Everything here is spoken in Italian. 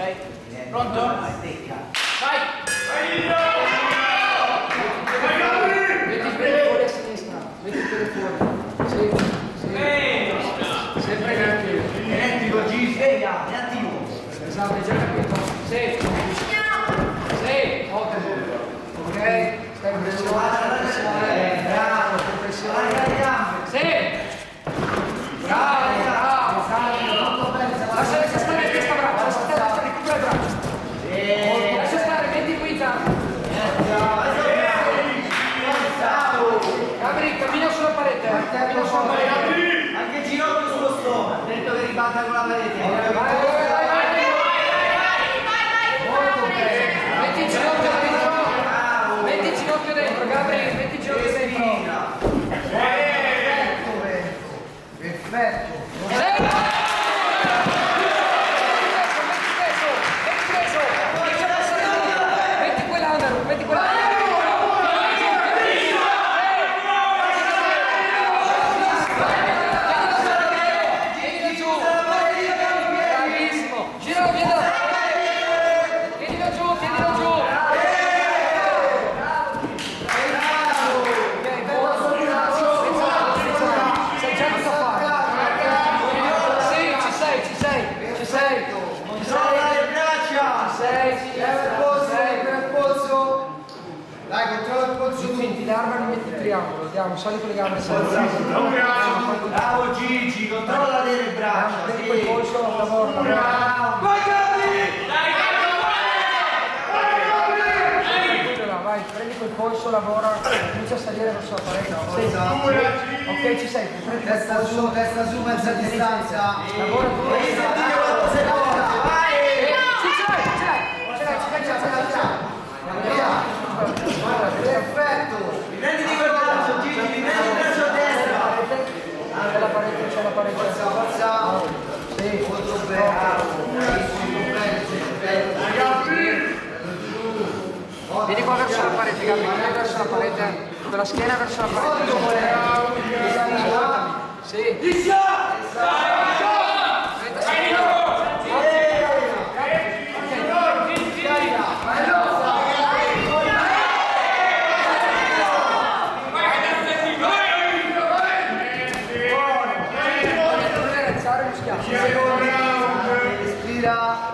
sei? Pronto? Vai! Metti il piede fuori a sinistra, metti il piede fuori. Sì, sì. Sempre piede. Elettrico, G, sveglia, è attivo. Esatto, già capito? Sì, Ribalta con la parete. Vai, vai, vai, vai. Molto bene. Metti il ginocchio dentro. Metti il ginocchio dentro, Gabri, metti il ginocchio dentro. Perfetto. Sì. Metti quella under, metti quella Tienila giù! Bravissimo! Giralo via da... Tienila giù, tienila giù! Ok, bello, Sai già cosa fare? Sì, ci sei, ci sei, ci sei! Ci Controlla sei! le braccia. Sei, sì, Leva il polso, leva il polso. Dai, controlla il polso tu. finti l'arma li metti il triangolo, andiamo, sali con le gambe sempre. Bravo Gigi, controlla le braccia. Prendi quel polso alla volta. Bravo. Là, vai, prendi quel polso, lavora, comincia a salire verso la parete. Sì. Ok, ci sei, Testa su, testa su, mezza distanza. Lavora tu. verso la parete, Gabriele verso la parete, con la schiena verso la parete. Sì. Inizia! Respira.